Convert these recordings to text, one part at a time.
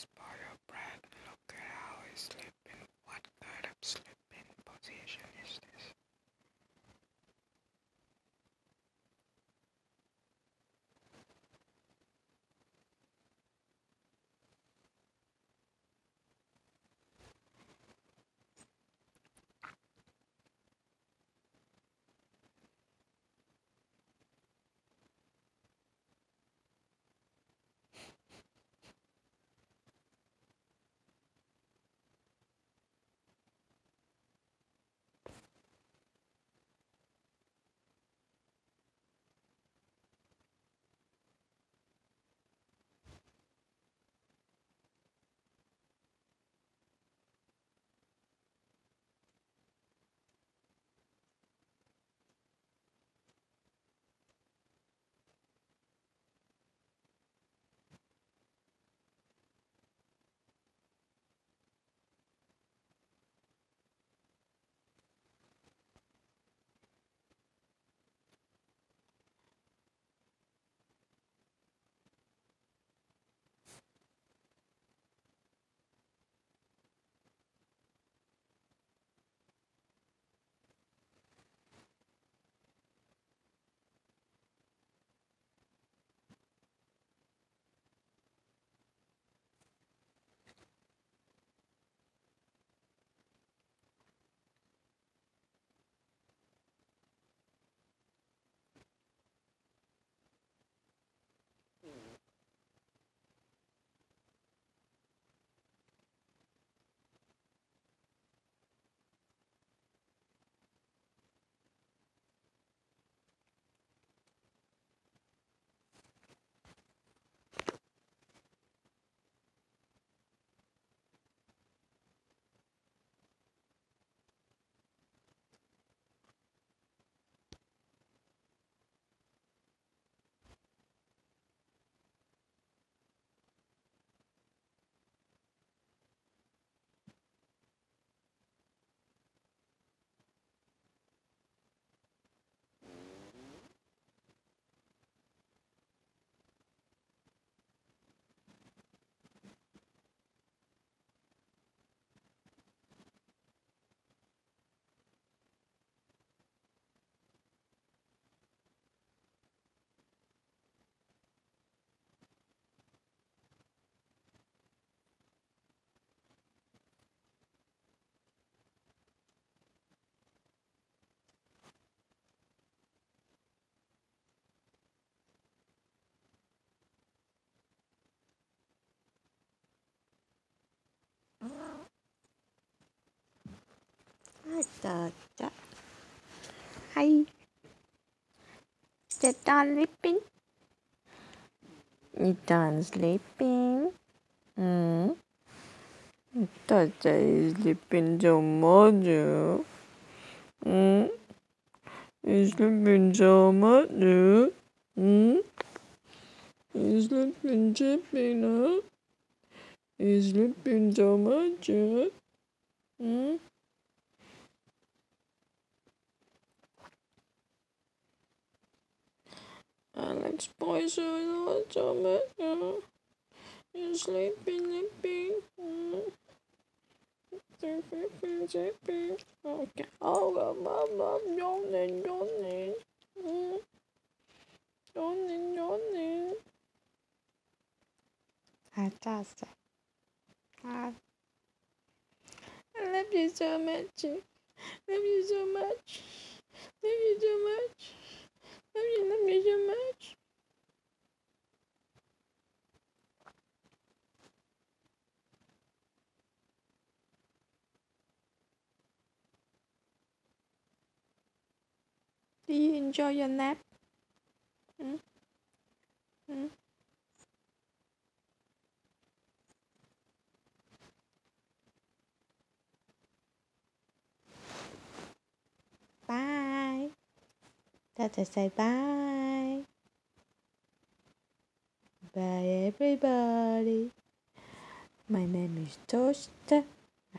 Spoil Astaga. Hi. Is it done sleeping? You done sleeping? Hmm? Thought I sleeping so much. Hmm? You sleeping so much? Hmm? You sleeping, sleeping, huh? You sleeping so much? Hmm? Alex boys are not so much. Uh, you're sleeping, sleeping. Sleeping, sleeping. Okay. Oh, I'm, I'm yawning, yawning. Uh, yawning, yawning. Fantastic. I love you so much. Love you so much. Love you so much. Love you, love you so much. Do you enjoy your nap? Hmm? Hmm? Bye. Tata say bye. Bye everybody. My name is Toaster.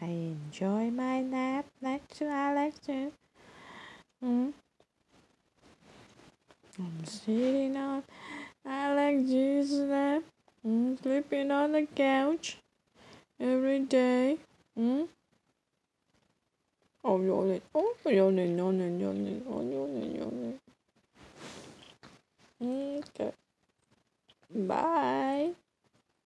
I enjoy my nap next to Alex. too. Mm. I'm sitting on Alex's lap. Mm, sleeping on the couch. every day. Hmm? Oh, yawning. Oh, yawning, yawning, yawning. Oh, yawning, yawning. Okay. Bye.